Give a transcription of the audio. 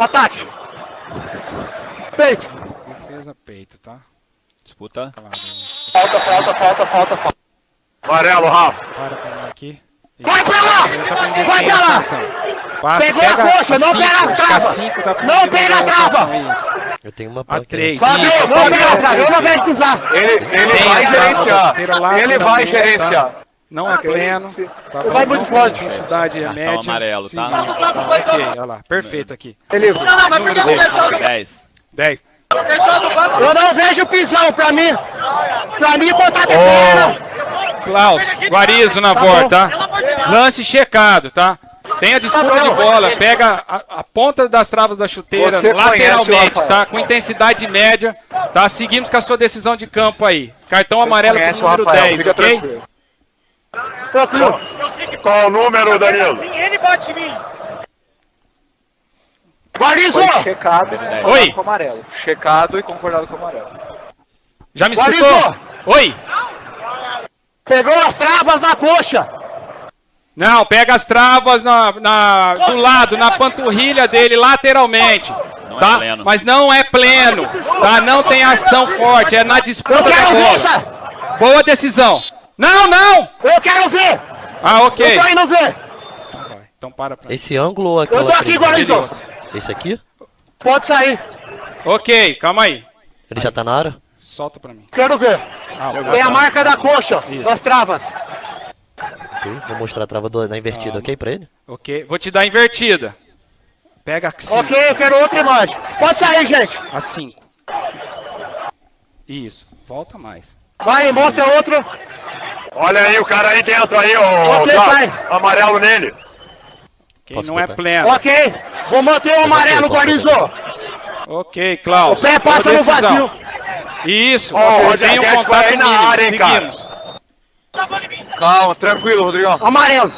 Ataque. Peito. Defesa, peito, tá? Disputa. Claro. Falta, falta, falta, falta, falta. Amarelo, Rafa. Para pra mim aqui. Vai pra lá! Ninguém Vai pra lá! Passa, Pegou a pega coxa, não pega a trava. pra Não pega a trava. Eu tenho uma A placa. três, Fabio, isso. não pega a trava, eu não vejo pisar. Ele, ele vai a trava gerenciar. Ele vai tá? gerenciar. Não é pleno. Tá? Vai muito Não forte. Intensidade é Cartão média. amarelo, tá? Seguinte, tá? Ok, olha lá. Perfeito aqui. Ele... Número dele. 10. 10. Eu não vejo pisão pra mim. Pra mim, botar de perna. Klaus, Guarizo na Tá volta, tá? Lance checado, tá? Tem a disputa Tá de bom. bola, pega a, a ponta das travas da chuteira Você o lateralmente, tá? Com intensidade média, tá? Seguimos com a sua decisão de campo aí. Cartão amarelo pro o número Rafael, 10, fica ok? tranquilo. Tranquilo. Qual o número, Danilo? Ele bate em mim. Guarizo! Foi checado e concordado Oi. com o amarelo. Checado e concordado com o amarelo. Já me Guarizo! escutou? Oi? Pegou as travas na coxa. Não, pega as travas na, na- do lado, na panturrilha dele, lateralmente. Não é Tá? pleno. Mas não é pleno, tá? Não tem ação forte, é na disputa da essa. Boa decisão. Não, não! Eu quero ver. Ah, ok. Eu tô indo ver. Então vai. Então para pra Esse ângulo ou Eu aquela tô aqui, frente? Guarizo. Esse aqui? Pode sair. Ok, calma aí. Ele já tá na área? Solta pra mim. Quero ver. Ah, Tem a marca da coxa, Isso. das travas. Ok, vou mostrar a trava do- na invertida, ok, pra ele? Ok, vou te dar invertida. Pega a 5. Ok, eu quero outra imagem. Pode sair, gente. A 5. Isso, volta mais. Vai, mostra outro. Olha aí o cara aí dentro aí, Klaus. sai. Amarelo nele. Ok, Posso não é botar? pleno. Ok. Vou manter o amarelo, Guarizo. Ok, Klaus. O pé passa no vazio. Isso, Ó, o tem um Guedes contato aí na mínimo. área, hein, cara. Calma, tranquilo, Rodrigão. Amarelo.